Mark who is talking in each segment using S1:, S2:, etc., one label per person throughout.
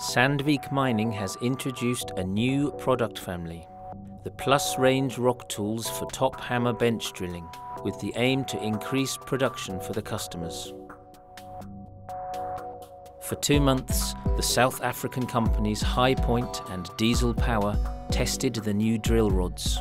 S1: Sandvik Mining has introduced a new product family, the Plus range rock tools for top hammer bench drilling, with the aim to increase production for the customers. For two months, the South African companies High Point and Diesel Power tested the new drill rods.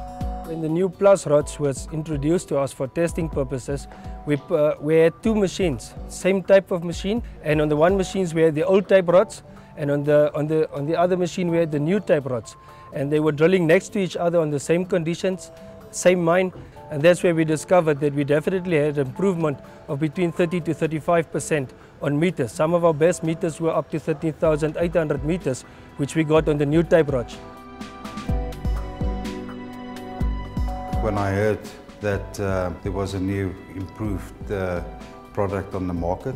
S2: When the new Plus rods was introduced to us for testing purposes, we, uh, we had two machines, same type of machine, and on the one machines we had the old type rods, and on the, on, the, on the other machine we had the new type rods. And they were drilling next to each other on the same conditions, same mine, and that's where we discovered that we definitely had improvement of between 30 to 35% on meters. Some of our best meters were up to 13,800 meters, which we got on the new type rods.
S3: When I heard that uh, there was a new improved uh, product on the market,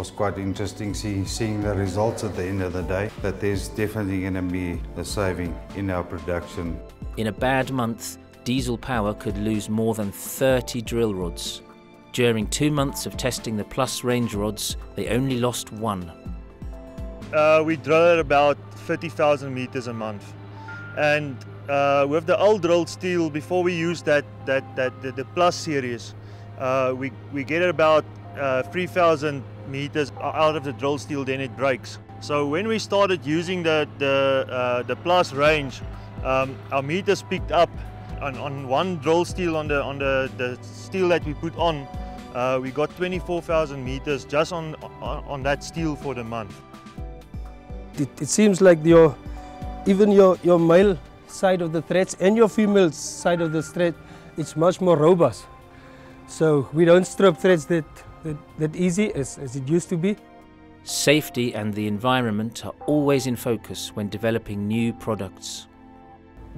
S3: was quite interesting see, seeing the results at the end of the day, that there's definitely going to be a saving in our production.
S1: In a bad month, diesel power could lose more than 30 drill rods. During two months of testing the Plus range rods, they only lost one.
S4: Uh, we drill at about 50,000 meters a month. And uh, with the old drilled steel, before we use that, that, that the, the Plus series, uh, we, we get it about uh, 3,000 meters out of the drill steel, then it breaks. So when we started using the, the, uh, the Plus range, um, our meters picked up on, on one drill steel on the, on the, the steel that we put on, uh, we got 24,000 meters just on, on, on that steel for the month.
S2: It, it seems like your, even your, your male side of the threads and your female side of the thread, it's much more robust. So we don't strip threads that, that, that easy as, as it used to be.
S1: Safety and the environment are always in focus when developing new products.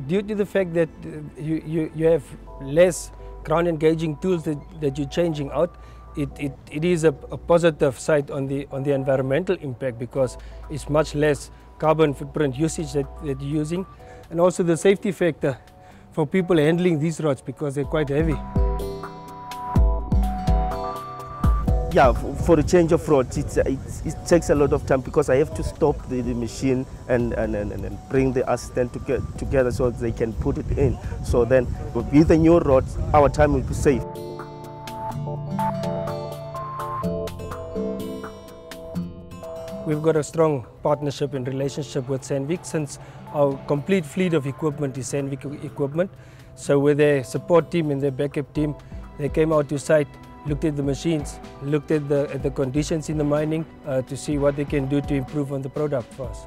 S2: Due to the fact that uh, you, you, you have less ground engaging tools that, that you're changing out, it, it, it is a, a positive side on the, on the environmental impact because it's much less carbon footprint usage that, that you're using and also the safety factor for people handling these rods because they're quite heavy.
S5: Yeah, for the change of rods, it, uh, it, it, takes a lot of time because I have to stop the, the machine and, and, and, and, bring the assistant to get together so they can put it in. So then with the new rods, our time will be safe.
S2: We've got a strong partnership and relationship with Sandvik since our complete fleet of equipment is Sandvik equipment. So with their support team and their backup team, they came out to site looked at the machines, looked at the, at the conditions in the mining uh, to see what they can do to improve on the product for us.